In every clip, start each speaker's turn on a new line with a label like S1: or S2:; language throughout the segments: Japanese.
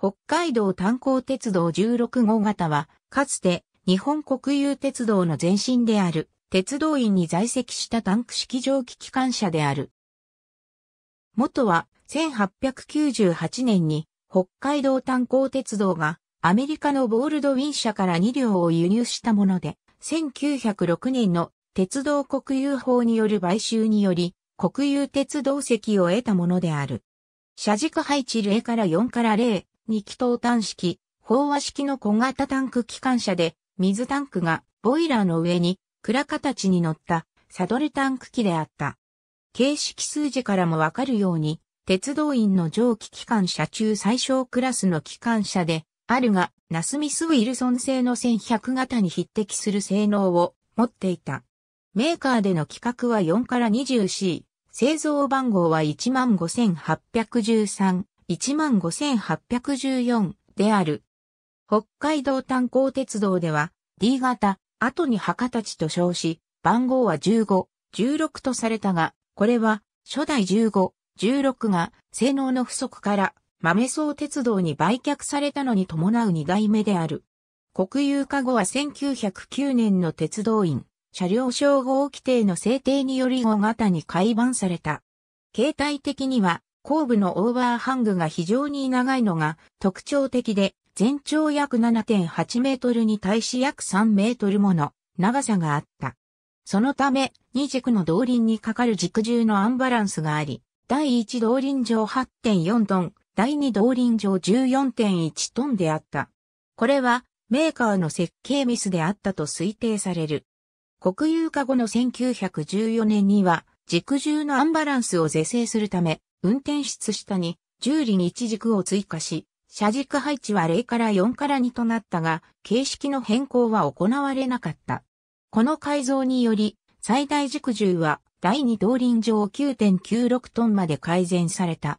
S1: 北海道炭鉱鉄道16号型は、かつて日本国有鉄道の前身である、鉄道員に在籍したタンク式蒸気機関車である。元は1898年に北海道炭鉱鉄道がアメリカのボールドウィン社から2両を輸入したもので、1906年の鉄道国有法による買収により、国有鉄道席を得たものである。車軸配置0から4から0、2気筒単式、飽和式の小型タンク機関車で、水タンクがボイラーの上に蔵形に乗ったサドルタンク機であった。形式数字からもわかるように、鉄道員の蒸気機関車中最小クラスの機関車で、あるが、ナスミス・ウィルソン製の1100型に匹敵する性能を持っていた。メーカーでの規格は4から 20C、製造番号は15813、15814である。北海道炭鉱鉄道では D 型、後に博多地と称し、番号は15、16とされたが、これは初代15、16が性能の不足から豆草鉄道に売却されたのに伴う2代目である。国有化後は1909年の鉄道員、車両称号規定の制定により5型に改版された。形態的には後部のオーバーハングが非常に長いのが特徴的で、全長約7.8メートルに対し約3メートルもの長さがあった。そのため、二軸の動輪にかかる軸重のアンバランスがあり、第1動輪上8.4トン、第2動輪上14.1トンであった。これはメーカーの設計ミスであったと推定される。国有化後の1914年には、軸重のアンバランスを是正するため、運転室下に重輪一軸を追加し、車軸配置は0から4から2となったが、形式の変更は行われなかった。この改造により、最大軸重は第2動輪上9.96トンまで改善された。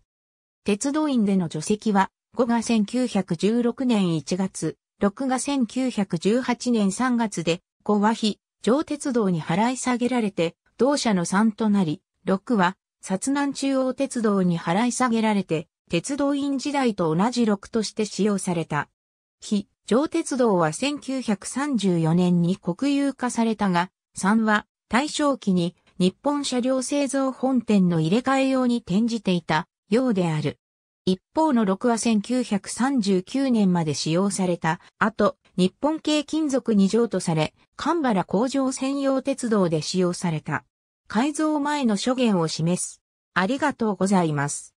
S1: 鉄道員での除籍は5が1916年1月、6が1918年3月で、5は非上鉄道に払い下げられて、同社の3となり、6は薩南中央鉄道に払い下げられて、鉄道員時代と同じ6として使用された。非上鉄道は1934年に国有化されたが、3は大正期に日本車両製造本店の入れ替え用に転じていたようである。一方の6は1939年まで使用された後、日本系金属二乗とされ、神原工場専用鉄道で使用された。改造前の諸言を示す。ありがとうございます。